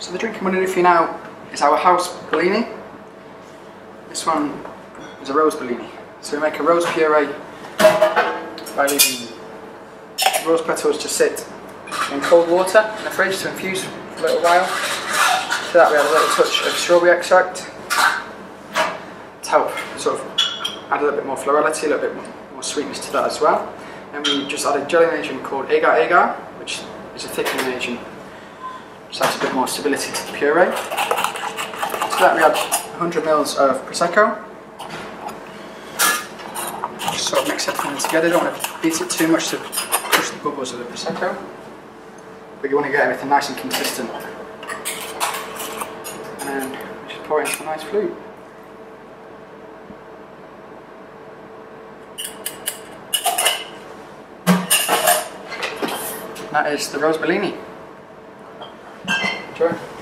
So the drink I'm going to do for you now is our house Bellini. This one is a rose Bellini. So we make a rose puree by leaving rose petals to sit in cold water in the fridge to infuse for a little while. To that we add a little touch of strawberry extract to help sort of add a little bit more florality, a little bit more sweetness to that as well. And we just add a gelling agent called agar agar, which is a thickening agent just that's a bit more stability to the puree. To that we add 100 ml of Prosecco. Just sort of mix everything together, don't want to beat it too much to push the bubbles of the Prosecco. But you want to get everything nice and consistent. And then just pour it into a nice flute. That is the Rose Bellini. Sure.